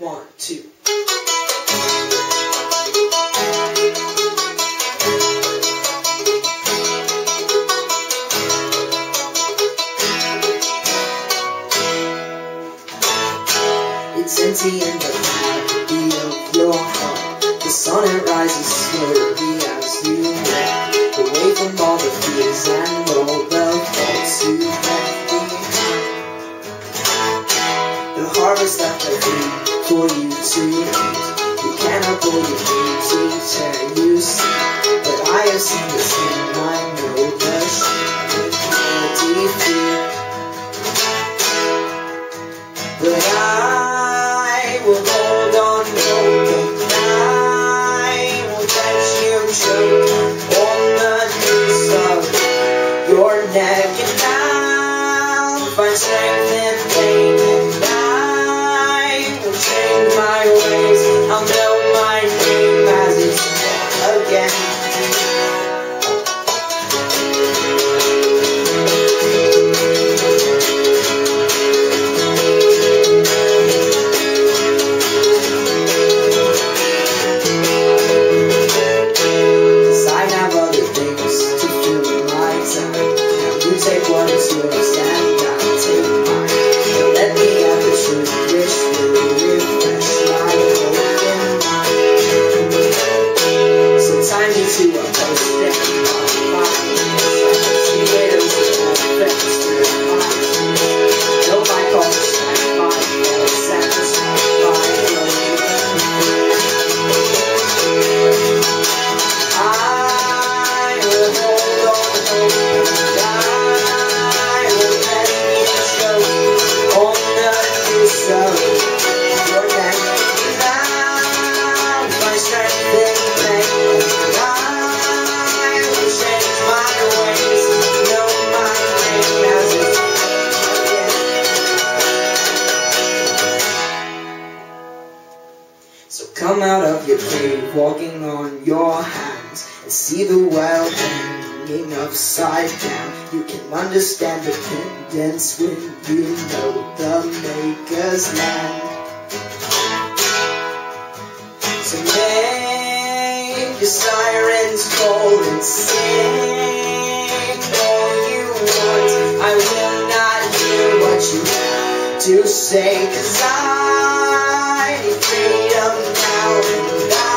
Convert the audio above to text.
One, two. It's empty in the cavity of your heart. The sun it rises slowly as you walk away from all the fears and all the faults you behind. The harvest left ahead for you to eat. You cannot pull your feet to tear you see. But I have seen the sin, I know the shame of defeat. But I will hold on broken. I will let you choke on the noose of your neck, and I'll find strength in take what is yours and I'll take mine. Let me have the truth, which will refresh So come out of your cave, walking on your hands, and see the world hanging upside down. You can understand the dependence when you know Father's land. So make your sirens call and sing all you want. I will not hear what you have to say, cause I need freedom now.